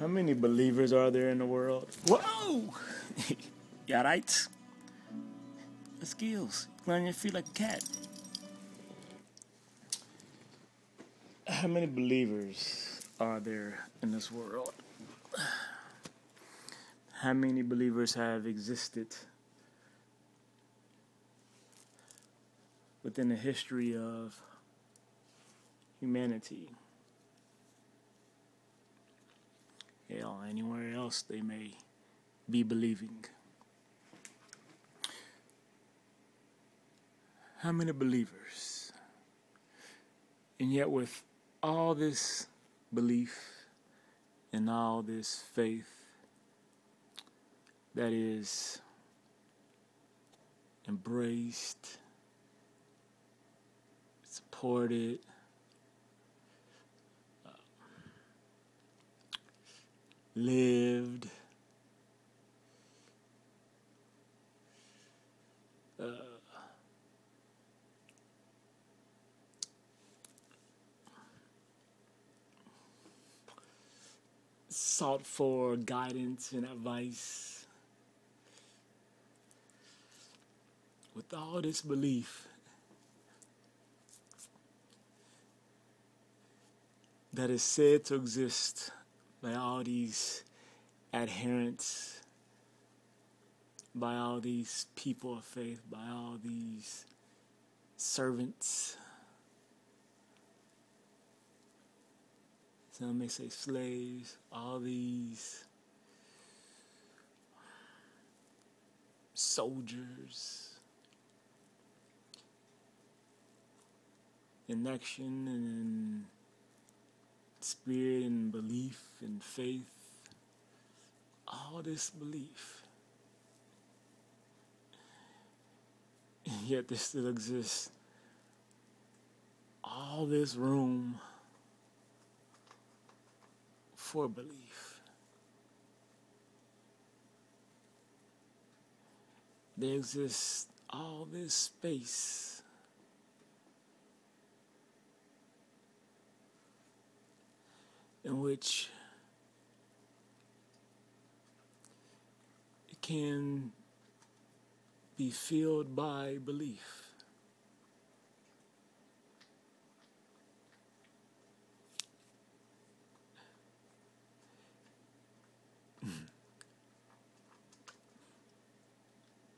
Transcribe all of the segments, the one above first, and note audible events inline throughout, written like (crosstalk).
How many believers are there in the world? Whoa! (laughs) you alright? The skills. You on your feet like a cat. How many believers are there in this world? How many believers have existed within the history of humanity? Anywhere else they may be believing. How many believers? And yet, with all this belief and all this faith that is embraced, supported, lived, sought for guidance and advice. With all this belief that is said to exist by all these adherents, by all these people of faith, by all these servants. Some may say slaves, all these soldiers. In action and spirit and belief and faith, all this belief. And yet there still exists all this room for belief. There exists all this space in which it can be filled by belief.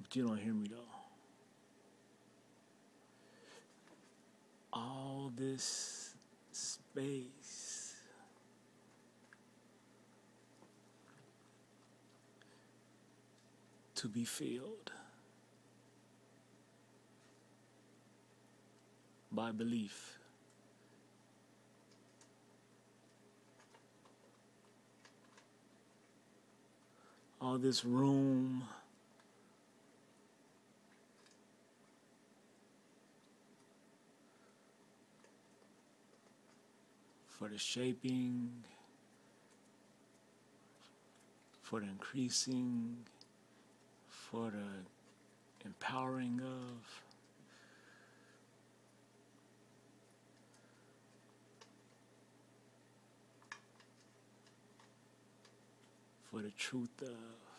But you don't hear me though. All this space to be filled by belief. All this room for the shaping, for the increasing, for the empowering of. For the truth of.